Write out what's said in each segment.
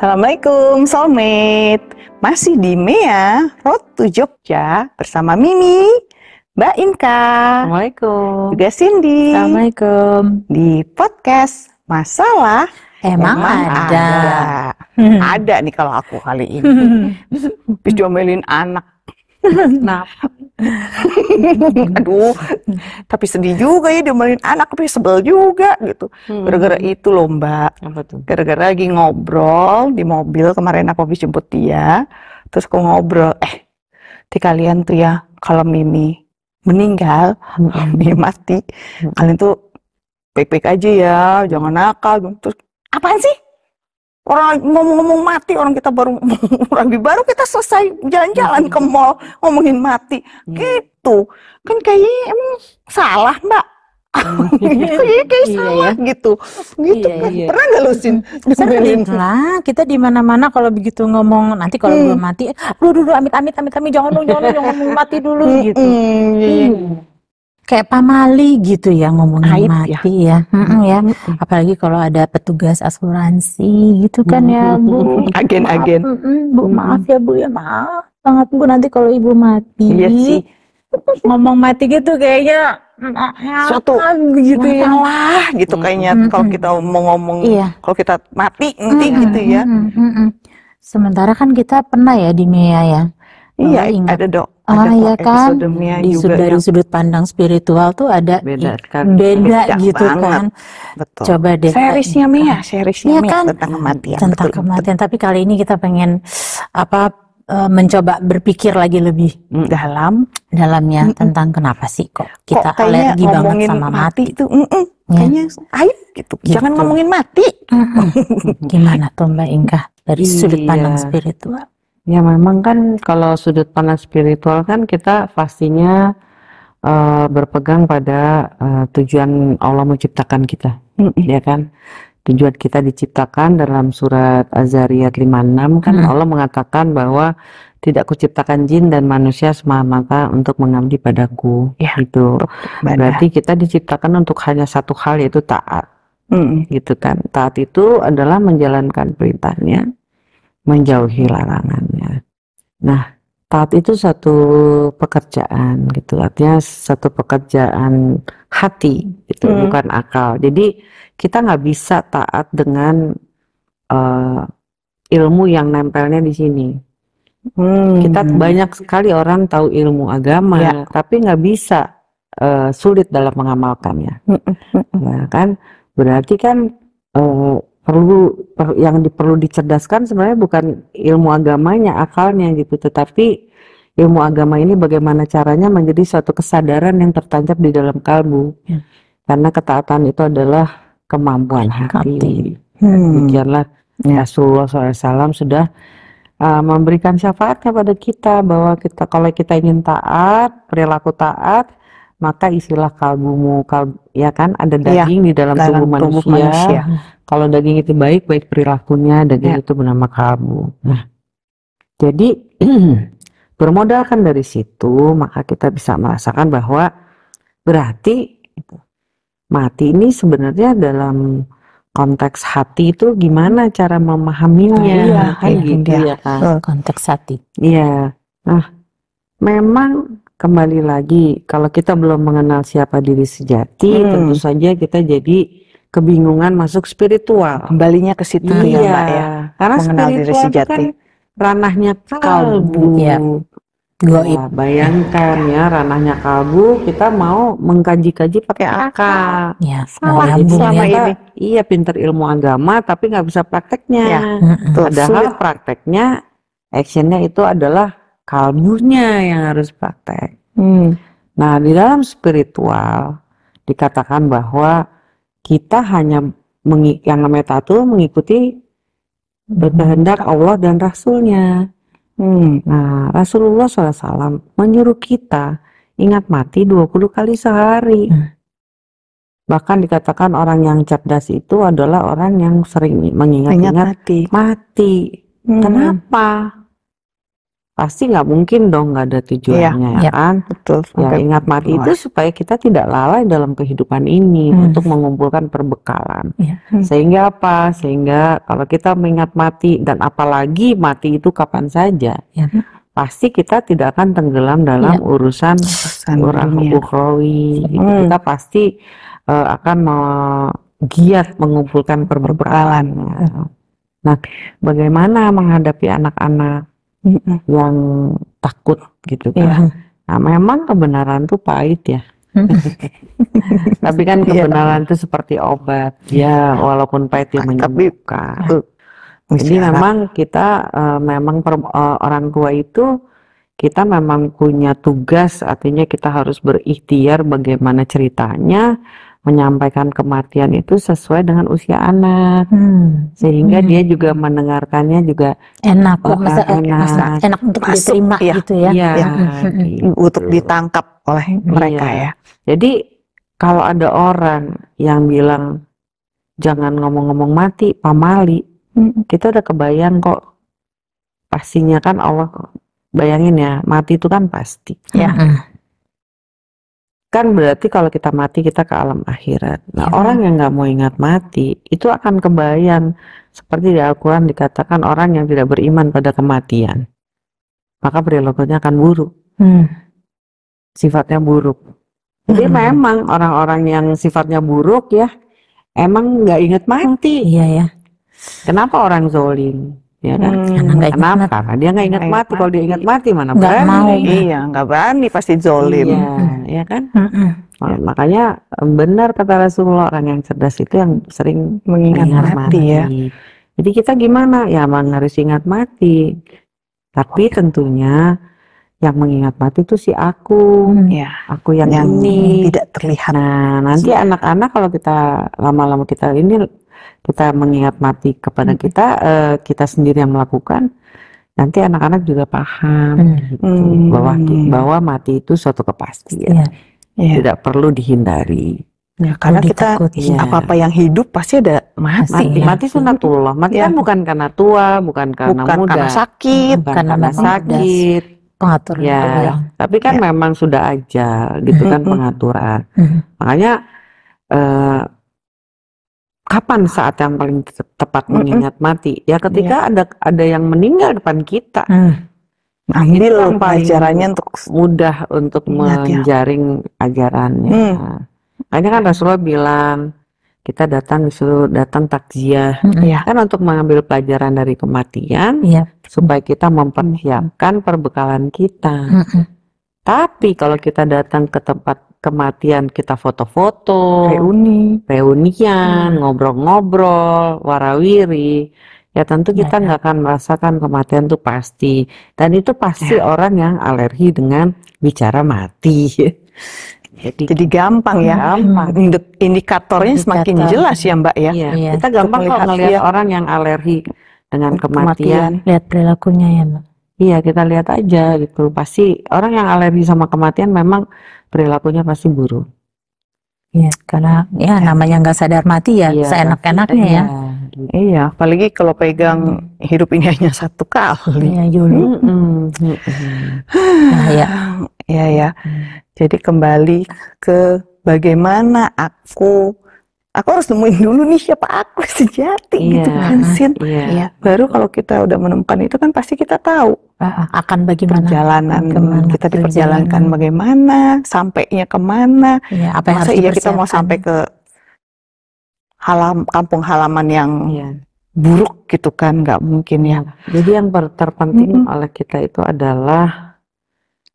Assalamualaikum soulmate Masih di Mea Road to Jogja Bersama Mimi Mbak Inka Assalamualaikum. Juga Cindy Assalamualaikum. Di podcast Masalah Emang, ada. Ada nih kalau aku kali ini Habis diomelin anak Kenapa? Aduh Tapi sedih juga ya diomelin anak Tapi sebel juga gitu. Gara-gara itu loh mbak. Gara-gara lagi ngobrol di mobil kemarin aku habis jemput dia terus aku ngobrol eh di kalian tuh ya kalau Mimi meninggal Mimi mati Hmm. kalian tuh baik-baik aja ya jangan nakal terus apaan sih orang ngomong-ngomong mati orang kita baru lagi. Baru kita selesai jalan-jalan ke mall ngomongin mati. Hmm. gitu. Kan kayaknya emang salah mbak. Kayaknya kayak Iya. salah gitu. Gitu Iya, kan iya. pernah nggak lu sin Sering lah, kita di mana-mana kalau begitu ngomong nanti kalau Hmm. belum mati, aduh, aduh, aduh, amit, amit, amit, amit, jangan dong, jangan dong, ngomong mati dulu gitu. Mm, iya. Kayak pamali gitu ya ngomongin Aib ya. mati ya, Mm-mm ya. Apalagi kalau ada petugas asuransi gitu kan ya, Bu. Agen-agen. Maaf, mm-mm, Bu, maaf ya Bu ya, maaf banget Bu nanti kalau Ibu mati. Iya sih. Ngomong mati gitu kayaknya Suatu gitu ya. masalah gitu kayaknya Mm, kalau mm. kita mau ngomong Iya. kalau kita mati nanti Mm-mm, gitu ya mm-mm, mm-mm. Sementara kan kita pernah ya di Mea ya. Iya Oh, ingat. ada dok Ah, ada iya kok kan? Di juga dari yang sudut pandang spiritual tuh ada Beda kan? beda gitu banget. kan. betul Coba deh. seriesnya Mia Ika. seriesnya Iya Mia kan? tentang kematian tentang betul, kematian. Tapi kali ini kita pengen apa eh, mencoba berpikir lagi lebih betul. dalam dalamnya Mm-mm. tentang kenapa sih kok kok kita kayaknya alergi banget ngomongin sama mati mati. itu mm-mm, Ya. kayaknya aib gitu jangan Gitu. ngomongin mati. Gimana tuh Mbak Inka dari sudut pandang Iya. spiritual? Ya memang kan kalau sudut pandang spiritual kan kita pastinya eh, berpegang pada eh, tujuan Allah menciptakan kita, ya kan? Tujuan kita diciptakan dalam surat Az-Zariyat 56 kan Mm. Allah mengatakan bahwa tidak kuciptakan jin dan manusia semata-mata untuk mengabdi padaku. Ya, gitu. Badah. Berarti kita diciptakan untuk hanya satu hal yaitu taat. Mm-mm. gitu kan. Taat itu adalah menjalankan perintahnya, menjauhi larangannya. Nah, taat itu satu pekerjaan gitu, artinya satu pekerjaan hati gitu, Hmm. bukan akal. Jadi kita nggak bisa taat dengan eh, ilmu yang nempelnya di sini. Hmm. Kita banyak sekali orang tahu ilmu agama, Ya. tapi nggak bisa eh, sulit dalam mengamalkannya. Nah, kan berarti kan eh, perlu per- yang perlu dicerdaskan sebenarnya bukan ilmu agamanya, akalnya gitu, tetapi ilmu agama ini bagaimana caranya menjadi suatu kesadaran yang tertancap di dalam kalbu. Ya. Karena ketaatan itu adalah kemampuan hati. Hati. Hmm. Demikianlah Ya. Rasulullah SAW sudah uh, memberikan syafaat kepada kita bahwa kita kalau kita ingin taat, perilaku taat, maka isilah kalbumu, kalb, ya kan ada Iya, daging di dalam, dalam tubuh, tubuh manusia. manusia. Kalau daging itu baik, baik perilakunya, daging Ya. itu bernama kalbu. Nah, jadi bermodalkan dari situ, maka kita bisa merasakan bahwa berarti mati ini sebenarnya dalam konteks hati itu gimana cara memahaminya, Iya, kan iya, gitu iya. ya kan. Konteks hati. Iya. Nah, memang kembali lagi kalau kita belum mengenal siapa diri sejati, Hmm. tentu saja kita jadi kebingungan masuk spiritual. kembalinya ke situ ya Iya, mbak ya karena mengenal diri sejati. kan ranahnya kalbu. Iya. Goib. Ya, bayangkan ya ranahnya kalbu, kita mau mengkaji-kaji pakai akal. Ya, Salah nyambung selama ya. ini. Iya pinter ilmu agama tapi nggak bisa prakteknya. Ya. Padahal sulit. prakteknya, actionnya itu adalah kalbunya yang harus praktek. Hmm. Nah, di dalam spiritual dikatakan bahwa kita hanya yang namanya taatu mengikuti kehendak Allah dan Rasulnya. Hmm. Nah, Rasulullah SAW menyuruh kita ingat mati 20 kali sehari. Hmm. Bahkan dikatakan orang yang cerdas itu adalah orang yang sering Ingat mengingat-ingat mati mati. Hmm. Kenapa? Pasti nggak mungkin dong nggak ada tujuannya ya Iya. kan Betul. ya Sampai ingat mati itu supaya kita tidak lalai dalam kehidupan ini Hmm. untuk mengumpulkan perbekalan Iya. Hmm. sehingga apa sehingga kalau kita mengingat mati dan apalagi mati itu kapan saja Iya. pasti kita tidak akan tenggelam dalam urusan Pesan orang ukhrawi gitu. Hmm. kita pasti eh, akan giat mengumpulkan perbekalan nah bagaimana menghadapi anak-anak Mm-mm. yang takut gitu kan. Nah memang kebenaran tuh pahit ya. Tapi kan Iya. kebenaran itu seperti obat. Ya walaupun pahit Tapi- menyembuhkan. jadi Bicara. memang kita eh, memang per- eh, orang tua itu kita memang punya tugas. Artinya kita harus berikhtiar bagaimana ceritanya menyampaikan kematian itu sesuai dengan usia anak Hmm. sehingga Hmm. dia juga mendengarkannya juga Enak, Oh, masa, enak. masa- enak untuk Masuk, diterima iya. gitu ya. iya ya. gitu. untuk ditangkap oleh mereka Iya. ya. Jadi kalau ada orang yang bilang jangan ngomong-ngomong mati, pamali, Mm. kita udah kebayang kok pastinya kan Allah bayangin ya mati itu kan pasti. Ya. Kan berarti kalau kita mati kita ke alam akhirat. Nah Ya. orang yang nggak mau ingat mati itu akan kebayang seperti di Al-Quran dikatakan orang yang tidak beriman pada kematian maka perilakunya akan buruk, Hmm. sifatnya buruk. Jadi Hmm. memang orang-orang yang sifatnya buruk ya emang nggak ingat mati. Iya ya. Kenapa orang zolim? Ya kan? Hmm. Karena Kenapa? mati. Karena dia nggak ingat mati. Kalau dia mati. ingat mati mana Nggak berani? mau. Iya, nggak berani pasti zolim. Iya, ya kan? Mm-mm. Nah, Makanya em, benar kata Rasulullah orang yang cerdas itu yang sering Mengingat ingat mati ya. Jadi kita gimana? Ya emang harus ingat mati. Tapi tentunya yang mengingat mati itu si aku, Hmm. Ya, aku yang, yang ini. tidak terlihat. Nah, nanti anak-anak kalau kita lama-lama kita ini kita mengingat mati kepada Hmm. kita, eh, kita sendiri yang melakukan, nanti anak-anak juga paham Hmm. gitu, Hmm. bahwa bahwa mati itu suatu kepastian, Iya. Ya, tidak perlu dihindari. ya, karena kita. Iya. apa-apa yang hidup pasti ada mati. Pasti, Mati, Iya. mati sunatullah. Mati Iya. kan bukan karena tua, bukan karena Bukan muda, karena sakit. bukan Karena sakit. Pengatur Ya, tapi kan Ya. memang sudah ajal, gitu kan pengaturan. Makanya eh, kapan saat yang paling te- tepat mengingat mati? Ya ketika ada ada yang meninggal depan kita, Hmm. Yang paling- pelajarannya untuk mudah untuk Ingat ya. menjaring ajarannya. Hmm. Nah, Makanya kan Rasulullah bilang kita datang disuruh datang takziah Mm-mm. ya kan untuk mengambil pelajaran dari kematian Iya. supaya kita mempersiapkan perbekalan kita. Mm-mm. Tapi kalau kita datang ke tempat kematian kita foto-foto, reuni. reunian, ngobrol-ngobrol, warawiri, ya tentu kita Ya, ya. nggak akan merasakan kematian itu pasti. Dan itu pasti orang yang alergi dengan bicara mati. Jadi, Jadi gampang ya. gampang. Indi- Indikatornya semakin Indikator. jelas ya Mbak ya. Iya, Iya. kita gampang kok Melihat dia. orang yang alergi dengan kematian. Kematian. Lihat perilakunya ya, Mbak. Iya, kita lihat aja gitu. Pasti orang yang alergi sama kematian memang perilakunya pasti buruk. Iya, karena ya namanya nggak sadar mati ya, Iya, seenak-enaknya ya. Iya. Apalagi kalau pegang hidup ini hanya satu kali. Iya. Mm-mm, mm-mm. Nah, ya. Iya ya. Hmm. Jadi kembali ke bagaimana aku aku harus nemuin dulu nih siapa aku sejati gitu Iya. kan Sin. Iya. Iya. Baru kalau kita udah menemukan itu kan pasti kita tahu Ah, akan bagaimana? perjalanan Ke mana kita diperjalankan perjalanan. bagaimana, sampainya ke mana. Iya, apa yang Masa harus iya kita mau sampai ke halam kampung halaman yang Iya. buruk gitu kan nggak mungkin ya. Jadi yang terpenting Mm-mm. oleh kita itu adalah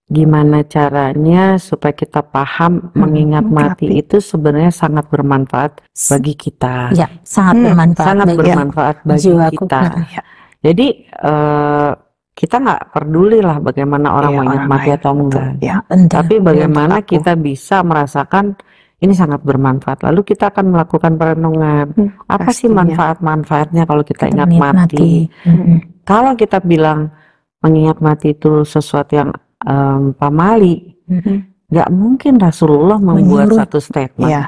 gimana caranya supaya kita paham mengingat mati mati. itu sebenarnya sangat bermanfaat bagi kita. Ya, sangat Hmm, bermanfaat Sangat bagi bermanfaat bagi jiwaku. kita. Ya. Jadi eh, kita nggak peduli lah bagaimana orang Iya, mengingat orang mati lain, atau betul. enggak. Ya. Tapi bagaimana aku. kita bisa merasakan ini sangat bermanfaat. Lalu kita akan melakukan perenungan. Hmm, Apa sih pastinya. manfaat-manfaatnya kalau kita ingat Mengingat mati? Mm-mm. Kalau kita bilang mengingat mati itu sesuatu yang em, pamali, Mhm. nggak mungkin Rasulullah membuat Menyuruh. satu statement Iya,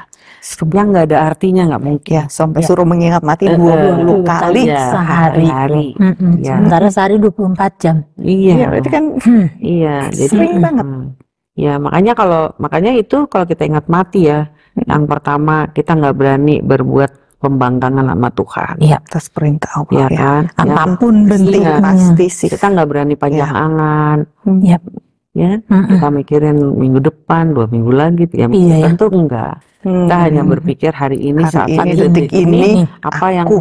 yang nggak ada artinya nggak mungkin. ya sampai Ya. suruh mengingat mati Eh, 20 eh, kali. Iya, sehari. sehari. Mm-mm. Ya. Sementara sehari 24 jam. Iya, Iya, berarti kan Hmm. iya. Jadi sering banget. Hmm. Ya makanya kalau makanya itu kalau kita ingat mati ya, yang pertama kita nggak berani berbuat pembangkangan sama Tuhan, Iya. atas perintah ya Allah ya. kan? Ya, Apa pun Penting Iya. bentuknya. pasti sih. kita nggak berani panjang angan, Hmm. Ya. Mm-mm. Kita mikirin minggu depan, dua minggu lagi, ya Iya, ya. tentu enggak. Kita Hmm. hanya berpikir hari ini, Hari saat ini, ini, detik detik ini, apa yang aku.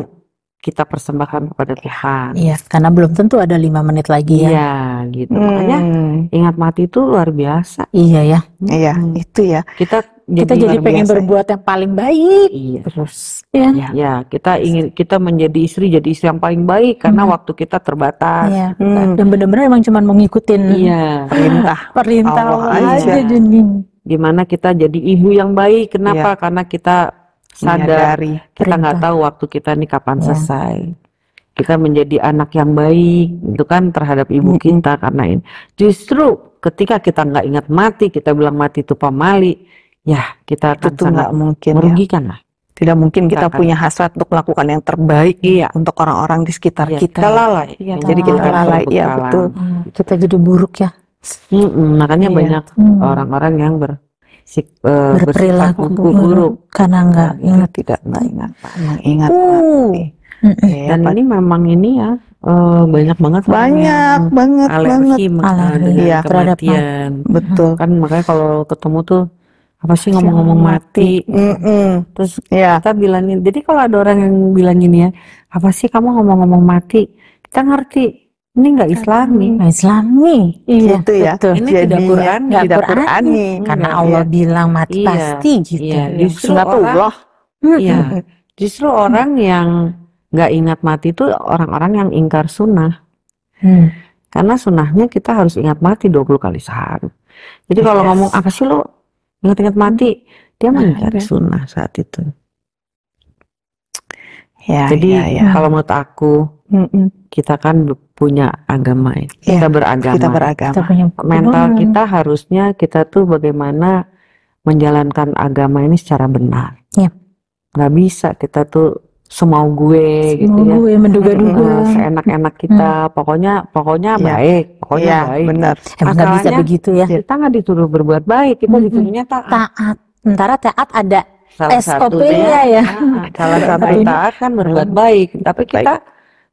kita persembahkan kepada Tuhan. Iya, karena belum tentu ada lima menit lagi ya. Iya, gitu. Makanya Hmm. ingat mati itu luar biasa. Iya ya. Iya, Hmm. itu ya. Kita Kita jadi pengen biasa. berbuat yang paling baik. Iya. Terus Ya. Ya. Ya, kita ingin kita menjadi istri jadi istri yang paling baik karena Hmm. waktu kita terbatas. Iya. hmm, Dan benar-benar emang cuma mau ngikutin Iya. perintah. perintah Allah aja. aja jadi. Gimana kita jadi ibu yang baik? Kenapa? Karena kita sadar menyadari. kita nggak tahu waktu kita ini kapan Ya. selesai. Kita menjadi anak yang baik itu kan terhadap ibu Mm-mm. kita karena ini. Justru ketika kita nggak ingat mati, kita bilang mati itu pamali, ya kita Itu akan tuh sangat nggak mungkin ya. merugikan lah. Tidak mungkin kita Akan. punya hasrat untuk melakukan yang terbaik Iya. untuk orang-orang di sekitar Ya, kita. kita lalai. Iya, jadi kita lalai. Iya, perbekalan. betul. Hmm, Kita jadi buruk ya. Mm-mm, makanya Iya. banyak Hmm. orang-orang yang bersik, eh, Berperilaku buruk. buruk karena nggak ingat. tidak mengingat, mengingat Uh. Iya, Dan ini memang ini ya eh, banyak banget banyak banget banget. alergi sama Alergi Iya, terhadap kematian. Betul. Kan makanya kalau ketemu tuh apa sih ngomong-ngomong Siapa mati, Mm-mm. terus Ya, kita bilangin. Jadi kalau ada orang yang bilang gini ya, apa sih kamu ngomong-ngomong mati? Kita ngerti. Ini nggak Islami. Nah, Islami. Iya, Gitu ya. betul. Ini Jadi tidak Qur'an, nggak tidak Qur'ani. Qur'ani. Karena Iya. Allah bilang mati Iya. pasti gitu. Iya, justru Sunatullah. Mm-mm. Iya, justru orang yang nggak ingat mati itu orang-orang yang ingkar sunnah. Hmm. Karena sunnahnya kita harus ingat mati 20 kali sehari. Jadi kalau Yes. ngomong apa sih lo ingat-ingat mati, dia Nah, mengingkari ada. sunnah saat itu. Ya, Jadi ya, ya. kalau menurut aku Mm-mm. kita kan punya agama ya. Kita beragama. Kita beragama. Kita punya Mental kita harusnya kita tuh bagaimana menjalankan agama ini secara benar. Iya. Nggak bisa kita tuh semau gue gitu Semua ya. gue menduga-duga. Eh, seenak-enak kita, pokoknya pokoknya Iya. baik, pokoknya Iya, baik. benar. Emang nggak bisa Masalahnya- begitu ya. Kita nggak disuruh berbuat baik, kita Mm-mm. disuruhnya taat. Taat. Sementara taat ada Salah SOP-nya ya. ah, salah satu taat kan berbuat baik, tapi kita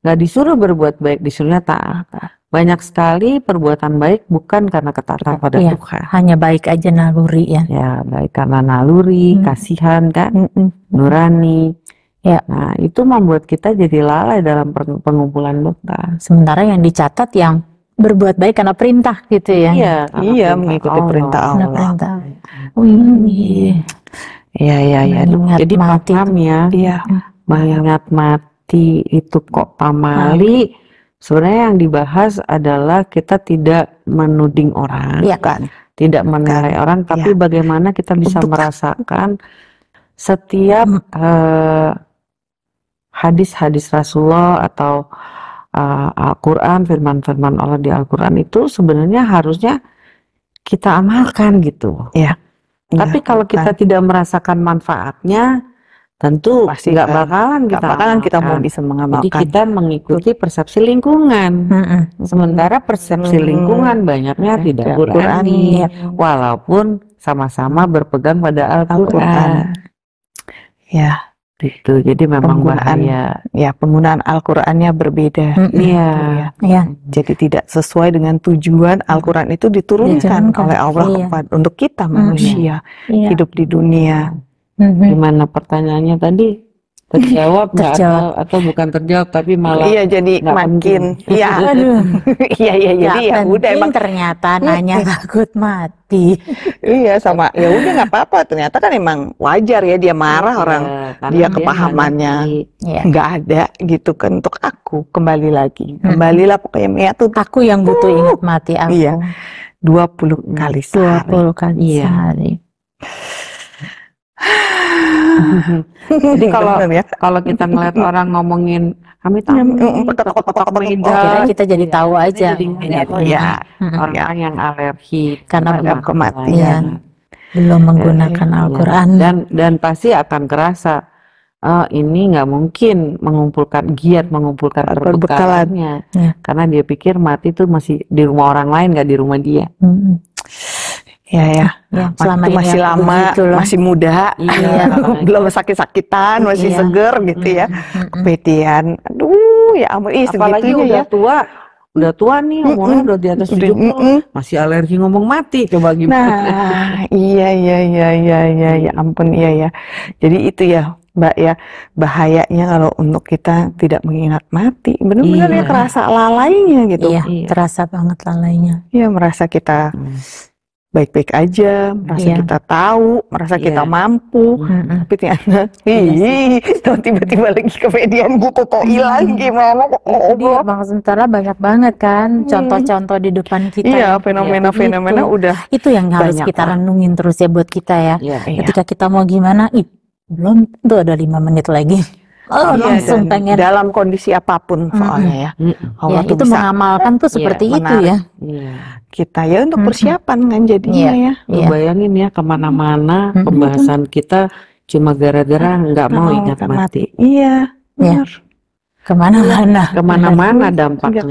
nggak disuruh berbuat baik, disuruhnya taat. Banyak sekali perbuatan baik bukan karena ketaatan pada Iya. Tuhan. hanya baik aja naluri ya. Ya, baik karena naluri, Hmm. kasihan kan, Mm-mm. nurani. Ya. Nah, itu membuat kita jadi lalai dalam peng- pengumpulan bekal. Sementara yang dicatat yang berbuat baik karena perintah gitu ya. Iya, karena Iya, mengikuti perintah Karena Allah. perintah. Oh iya. Iya, iya, iya. Mengingat Jadi mati. paham ya, Iya. mengingat mati itu kok pamali. Sebenarnya yang dibahas adalah kita tidak menuding orang, Iya. Bukan. tidak menilai orang, tapi bagaimana kita bisa Untuk- merasakan setiap eh, hadis-hadis Rasulullah atau eh, Al-Quran, firman-firman Allah di Al-Quran itu sebenarnya harusnya kita amalkan gitu. Iya. Tapi kalau kita tidak merasakan manfaatnya, tentu Pasti nggak kan. bakalan kita bakalan kita mau bisa Jadi mengamalkan. kita mengikuti persepsi lingkungan. Mm-mm. Sementara persepsi Hmm. lingkungan banyaknya tidak Tidak Qurani, Qurani. walaupun sama-sama berpegang pada Al-Quran. Al-Quran. Ya, Gitu. Jadi memang Penggunaan. bahaya. ya penggunaan Al-Qur'annya berbeda. Mm-mm. Iya. Ya. Iya. Jadi tidak sesuai dengan tujuan Al-Quran itu diturunkan Diturunkan, oleh Allah iya. kepada untuk kita manusia Iya. hidup di dunia. Mm-mm. Gimana pertanyaannya tadi? Terjawab nggak Terjawab. atau, atau bukan terjawab tapi malah Iya, jadi nggak makin iya. Aduh. Iya, iya, jadi Nggak ya udah emang ternyata nanya takut mati. iya sama ya udah nggak apa-apa. Ternyata kan emang wajar ya dia marah orang Iya, karena dia nggak kepahamannya. ngerti. Ya. nggak ada gitu kan untuk aku kembali lagi Hmm. kembalilah pokoknya Mia tuh Aku yang butuh ingat mati aku. Iya. 20 kali sehari 20 kali Iya. sehari. Jadi kalau ya kalau kita ngeliat orang ngomongin Ya, meja Kira kita jadi tahu aja. Iya. ya Mm-mm. orang yang alergi Karena terhadap kematian. Belum menggunakan Iya. Al-Quran. dan dan pasti akan kerasa "Oh, ini nggak mungkin mengumpulkan giat mengumpulkan Perbekalan. perbekalannya Iya. karena dia pikir mati itu masih di rumah orang lain nggak di rumah dia Mm-mm. Ya ya. Ya, Waktu selama ini masih lama, loh. masih muda, Iya. belum sakit-sakitan, masih Iya. seger gitu ya. Mm-mm. Kepedean, aduh ya ampun, ih apalagi segitunya udah ya. tua udah tua nih umurnya Mm-mm. udah di atas Udah, 70 mm-mm. masih alergi ngomong mati coba gimana Nah, iya iya iya iya iya ya ampun iya ya. Jadi itu ya, Mbak ya, bahayanya kalau untuk kita tidak mengingat mati. Benar-benar Iya. ya kerasa lalainya gitu. Iya, Iya. terasa banget lalainya. Ya merasa kita Hmm. Baik-baik aja, merasa Iya. kita tahu, merasa kita Iya. mampu. Mm-mm. Tapi ternyata, Iya ih, tiba-tiba lagi kepedean gitu kok hilang gimana kok Itu dia ngobrol. Bang sementara banyak banget kan contoh-contoh di depan kita. Iya, yang fenomena-fenomena begitu. udah Itu yang harus banyak kita renungin terus ya buat kita ya. Iya. Iya. Ketika kita mau gimana, ih, belum tuh ada lima menit lagi. Oh, Iya, langsung dan pengen. dalam kondisi apa pun soalnya ya. Allah Ya, tuh itu bisa mengamalkan tuh seperti itu menarik. ya. Iya. kita ya untuk persiapan kan jadinya Iya. ya. Lu Iya. bayangin ya ke mana-mana pembahasan kita cuma gara-gara nggak mau ingat ingat mati. Iya, Iya. benar. Ke mana-mana. Ke mana-mana Iya, dampaknya.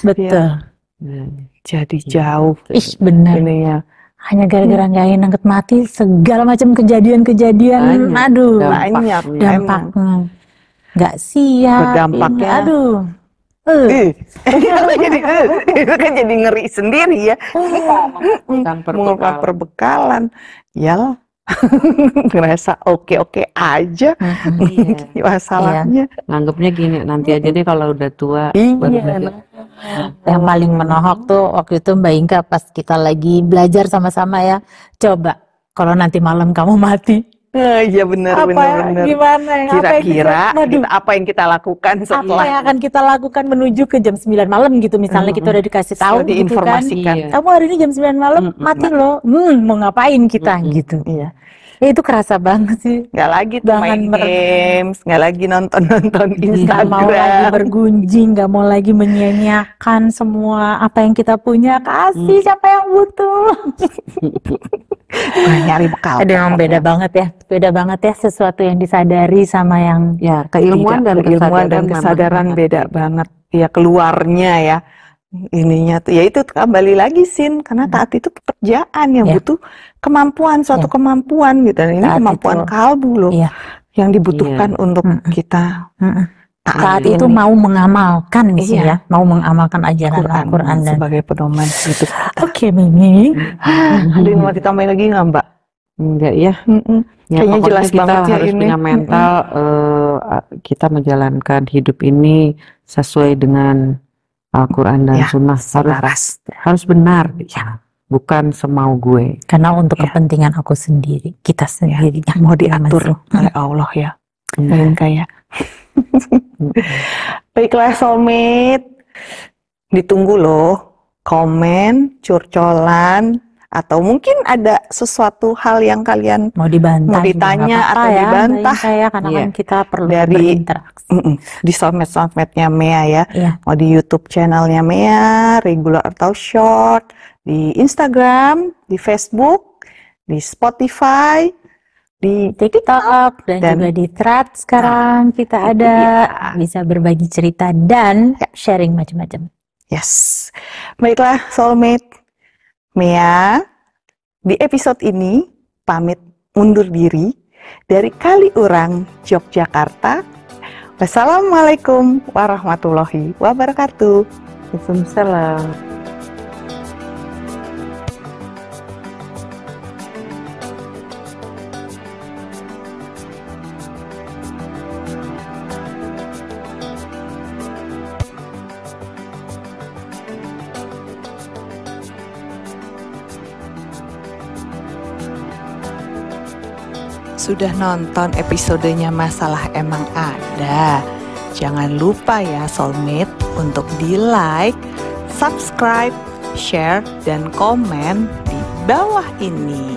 Betul. Iya. Jadi jauh Ih, benar. ini ya. Hanya gara-gara nggak inget mati, segala macam kejadian-kejadian. Aduh, Dampak. Banyak dampaknya. Nggak siap. Ini, Aduh. Eh, Eh, itu jadi eh, itu kan jadi ngeri sendiri ya. Kan Mengeluarkan perbekalan. perbekalan. Ya lah. ngerasa oke-oke aja. Iya. masalahnya. Nganggapnya gini, nanti aja deh kalau udah tua. baru Iya. Yang paling menohok tuh waktu itu Mbak Inka pas kita lagi belajar sama-sama ya. Coba kalau nanti malam kamu mati, Iya benar apa benar benar. gimana yang apa yang Kira-kira kita- Waduh, kita- apa yang kita lakukan apa setelah yang akan kita lakukan menuju ke jam 9 malam gitu misalnya kita udah dikasih tahu setelah gitu kan. diinformasikan? Iya. Kamu hari ini jam 9 malam Mm-mm. mati loh. Hmm, mau ngapain kita Mm-mm. gitu. Iya. Ya itu kerasa banget sih. Nggak lagi tuh Jangan main games, nggak lagi nonton-nonton Nggak mau lagi Instagram. bergunjing, nggak mau lagi menyia-nyiakan semua apa yang kita punya. Kasih siapa yang butuh. Nah, nyari bekal. Ada yang beda banget ya, beda banget ya sesuatu yang disadari sama yang Ya, keilmuan dan Tidak, ilmuwan dan kesadaran beda banget. Ya keluarnya ya ininya tuh ya itu kembali lagi sin karena taat itu pekerjaan yang Ya. butuh kemampuan suatu Ya. kemampuan gitu dan ini Taat kemampuan itu- kalbu loh Iya. yang dibutuhkan untuk Mm-mm. kita Mm-mm. taat saat ini. itu mau mengamalkan sih Iya. ya, mau mengamalkan ajaran Quran Al-Quran dan sebagai pedoman hidup kita. Oke, Mimi. Ada yang mau ditambahin lagi nggak Mbak? Enggak ya. Mm-mm. Ya, Kayaknya jelas kita banget ya harus ini. punya mental eh, kita menjalankan hidup ini sesuai dengan Al-Quran dan Ya, Sunnah harus harus benar, ya, bukan semau gue. Karena untuk Ya. kepentingan aku sendiri, kita sendiri yang Mau diatur masih- oleh Allah ya. Hmm. Lain kayak. Baiklah soulmate, ditunggu loh komen, curcolan, atau mungkin ada sesuatu hal yang kalian mau dibantah Mau ditanya apa-apa atau ya, dibantah. Mbak Inka ya, karena Iya. kan kita perlu Dari- berinteraksi. mm-mm, di soulmate-soulmate-nya Mea ya, Iya. mau di YouTube channelnya Mea, regular atau short, di Instagram, di Facebook, di Spotify, di TikTok dan, Dan- juga di Thread sekarang kita itu ada dia. bisa berbagi cerita dan Ya. sharing macam-macam. Yes. Baiklah, soulmate. Mea, di episode ini pamit undur diri dari Kaliurang, Yogyakarta. Wassalamualaikum warahmatullahi wabarakatuh. Waalaikumsalam. Sudah nonton episodenya Masalah Emang Ada? Jangan lupa ya soulmate untuk di like, subscribe, share, dan komen di bawah ini.